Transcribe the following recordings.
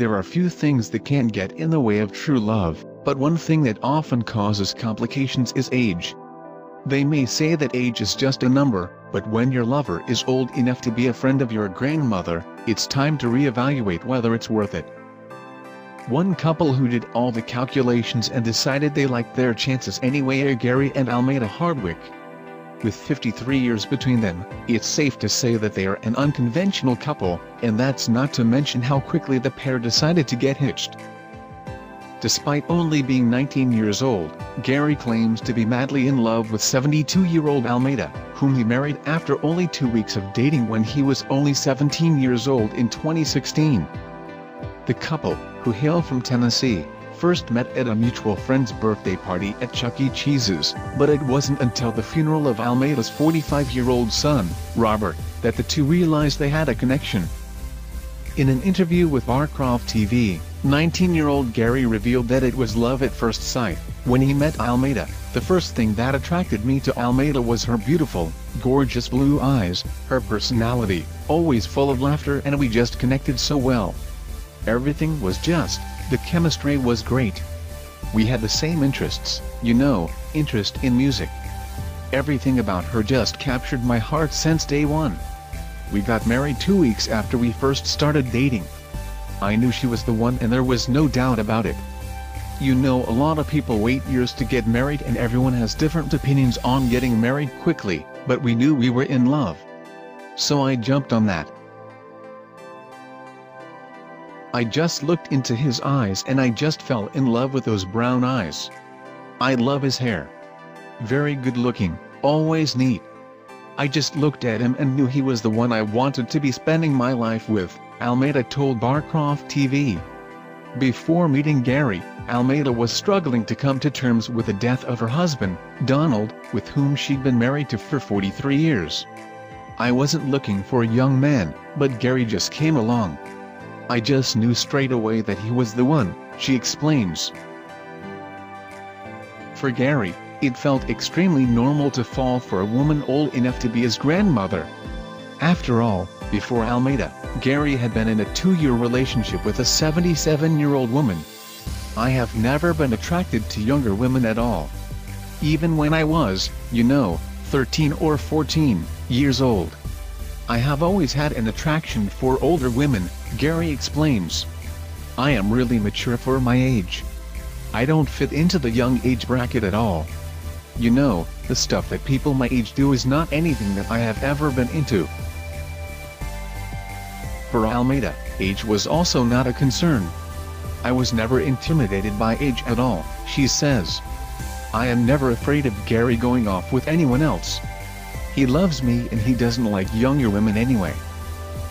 There are few things that can get in the way of true love, but one thing that often causes complications is age. They may say that age is just a number, but when your lover is old enough to be a friend of your grandmother, it's time to reevaluate whether it's worth it. One couple who did all the calculations and decided they liked their chances anyway are Gary and Almeda Hardwick. With 53 years between them, it's safe to say that they are an unconventional couple, and that's not to mention how quickly the pair decided to get hitched. Despite only being 19 years old, Gary claims to be madly in love with 72-year-old Almeda, whom he married after only two weeks of dating when he was only 17 years old in 2016. The couple, who hail from Tennessee, first met at a mutual friend's birthday party at Chuck E. Cheese's, but it wasn't until the funeral of Almeda's 45-year-old son, Robert, that the two realized they had a connection. In an interview with Barcroft TV, 19-year-old Gary revealed that it was love at first sight. When he met Almeda, the first thing that attracted me to Almeda was her beautiful, gorgeous blue eyes, her personality, always full of laughter and we just connected so well. Everything was just, the chemistry was great. We had the same interests, you know, interest in music. Everything about her just captured my heart since day one. We got married two weeks after we first started dating. I knew she was the one and there was no doubt about it. You know a lot of people wait years to get married and everyone has different opinions on getting married quickly, but we knew we were in love. So I jumped on that. I just looked into his eyes and I just fell in love with those brown eyes. I love his hair. Very good looking, always neat. I just looked at him and knew he was the one I wanted to be spending my life with, Almeda told Barcroft TV. Before meeting Gary, Almeda was struggling to come to terms with the death of her husband, Donald, with whom she'd been married to for 43 years. I wasn't looking for a young man, but Gary just came along. I just knew straight away that he was the one, she explains. For Gary, it felt extremely normal to fall for a woman old enough to be his grandmother. After all, before Almeda, Gary had been in a two-year relationship with a 77-year-old woman. I have never been attracted to younger women at all. Even when I was, you know, 13 or 14 years old. I have always had an attraction for older women, Gary explains. I am really mature for my age. I don't fit into the young age bracket at all. You know, the stuff that people my age do is not anything that I have ever been into. For Almeda, age was also not a concern. I was never intimidated by age at all, she says. I am never afraid of Gary going off with anyone else. He loves me and he doesn't like younger women anyway.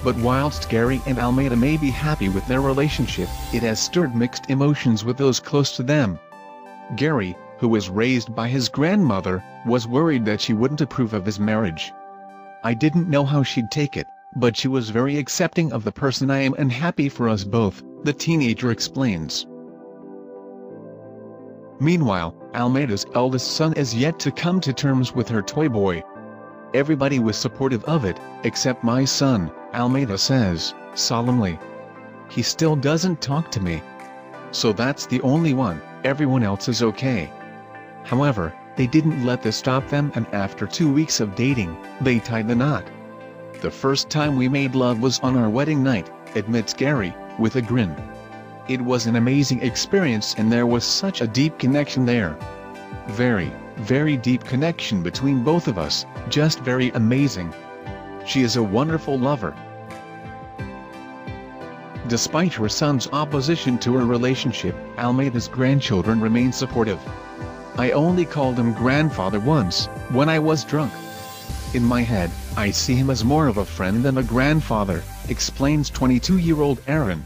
But whilst Gary and Almeda may be happy with their relationship, it has stirred mixed emotions with those close to them. Gary, who was raised by his grandmother, was worried that she wouldn't approve of his marriage. I didn't know how she'd take it, but she was very accepting of the person I am and happy for us both, the teenager explains. Meanwhile, Almeda's eldest son is yet to come to terms with her toy boy, Everybody was supportive of it, except my son, Almeda says, solemnly. He still doesn't talk to me. So that's the only one, everyone else is okay. However, they didn't let this stop them and after two weeks of dating, they tied the knot. The first time we made love was on our wedding night, admits Gary, with a grin. It was an amazing experience and there was such a deep connection there. Very, very deep connection between both of us, just very amazing. She is a wonderful lover. Despite her son's opposition to her relationship, Almeda's grandchildren remain supportive. I only called him grandfather once, when I was drunk. In my head, I see him as more of a friend than a grandfather, explains 22-year-old Aaron.